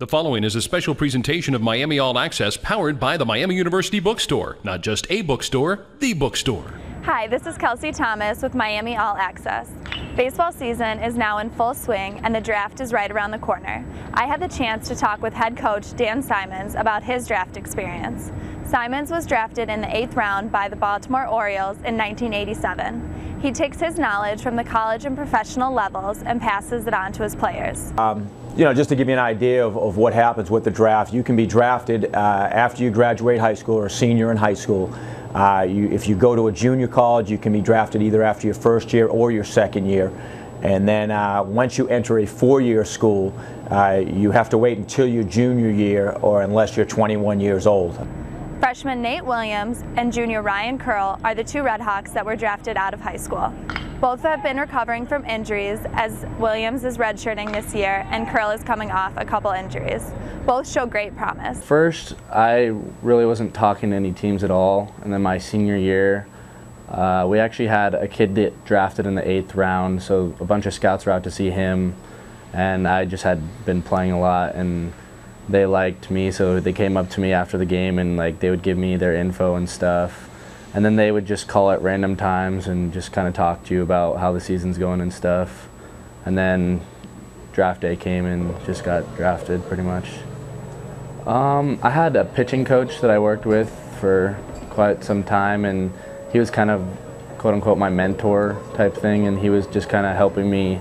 The following is a special presentation of Miami All Access powered by the Miami University Bookstore. Not just a bookstore, the bookstore. Hi, this is Kelsey Thomas with Miami All Access. Baseball season is now in full swing and the draft is right around the corner. I had the chance to talk with head coach Dan Simonds about his draft experience. Simonds was drafted in the eighth round by the Baltimore Orioles in 1987. He takes his knowledge from the college and professional levels and passes it on to his players. Um, you know, just to give you an idea of, of what happens with the draft, you can be drafted uh, after you graduate high school or senior in high school. Uh, you, if you go to a junior college, you can be drafted either after your first year or your second year. And then uh, once you enter a four-year school, uh, you have to wait until your junior year or unless you're 21 years old. Freshman Nate Williams and junior Ryan Curl are the two Redhawks that were drafted out of high school. Both have been recovering from injuries as Williams is redshirting this year and Curl is coming off a couple injuries. Both show great promise. First, I really wasn't talking to any teams at all, and then my senior year, uh, we actually had a kid get drafted in the eighth round, so a bunch of scouts were out to see him, and I just had been playing a lot, and they liked me, so they came up to me after the game and like they would give me their info and stuff and then they would just call at random times and just kind of talk to you about how the season's going and stuff. And then draft day came and just got drafted pretty much. Um, I had a pitching coach that I worked with for quite some time, and he was kind of quote unquote my mentor type thing, and he was just kind of helping me,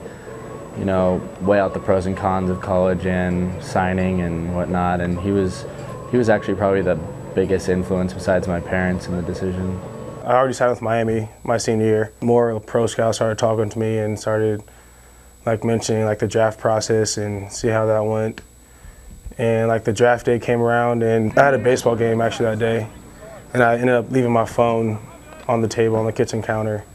you know, weigh out the pros and cons of college and signing and whatnot. And he was he was actually probably the biggest influence besides my parents in the decision? I already signed with Miami my senior year. More pro scouts started talking to me and started like mentioning like the draft process and see how that went. And like the draft day came around and I had a baseball game actually that day. And I ended up leaving my phone on the table on the kitchen counter.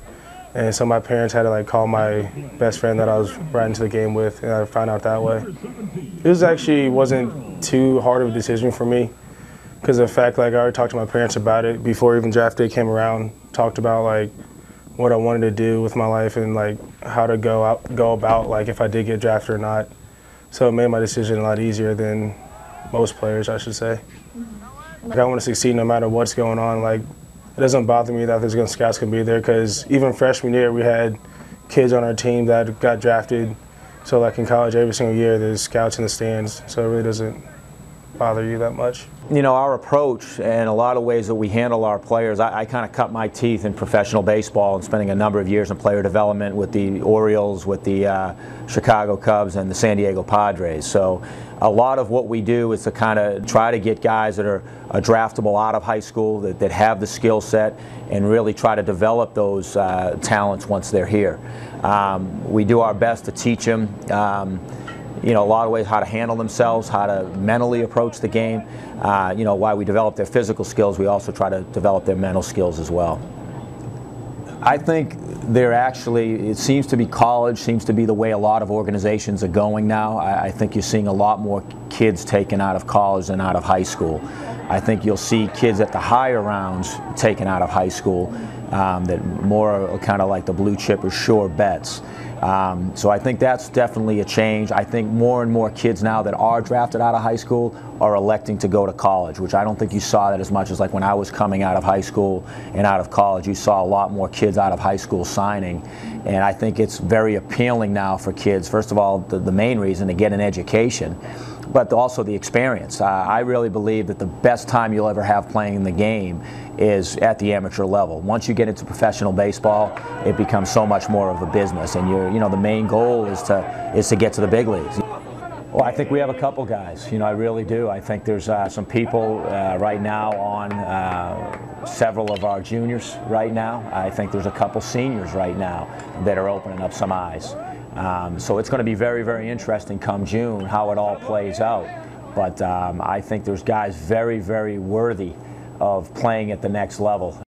And so my parents had to like call my best friend that I was riding to the game with and I found out that way. It was actually wasn't too hard of a decision for me because the fact like I already talked to my parents about it before even draft day came around. Talked about like what I wanted to do with my life and like how to go out go about like if I did get drafted or not. So it made my decision a lot easier than most players, I should say. Like I want to succeed no matter what's going on. Like it doesn't bother me that there's gonna scouts can be there because even freshman year we had kids on our team that got drafted. So like in college, every single year there's scouts in the stands. So it really doesn't bother you that much? You know, our approach and a lot of ways that we handle our players, I, I kind of cut my teeth in professional baseball and spending a number of years in player development with the Orioles, with the uh, Chicago Cubs, and the San Diego Padres. So a lot of what we do is to kind of try to get guys that are, are draftable out of high school, that, that have the skill set, and really try to develop those uh, talents once they're here. Um, we do our best to teach them. Um, you know, a lot of ways how to handle themselves, how to mentally approach the game. Uh, you know, while we develop their physical skills, we also try to develop their mental skills as well. I think they're actually, it seems to be college, seems to be the way a lot of organizations are going now. I, I, think you're seeing a lot more kids taken out of college than out of high school. I think you'll see kids at the higher rounds taken out of high school um, that more kind of like the blue chip or sure bets. Um, so I think that's definitely a change. I think more and more kids now that are drafted out of high school are electing to go to college, which I don't think you saw that as much as like when I was coming out of high school and out of college. You saw a lot more kids out of high school signing. And I think it's very appealing now for kids. First of all, the, the main reason to get an education but also the experience. Uh, I really believe that the best time you'll ever have playing in the game is at the amateur level. Once you get into professional baseball, it becomes so much more of a business, and you're, you know, the main goal is to is to get to the big leagues. Well, I think we have a couple guys. You know, I really do. I think there's uh, some people uh, right now on uh, several of our juniors right now. I think there's a couple seniors right now that are opening up some eyes. Um, so it's going to be very, very interesting come June how it all plays out. But um, I think there's guys very, very worthy of playing at the next level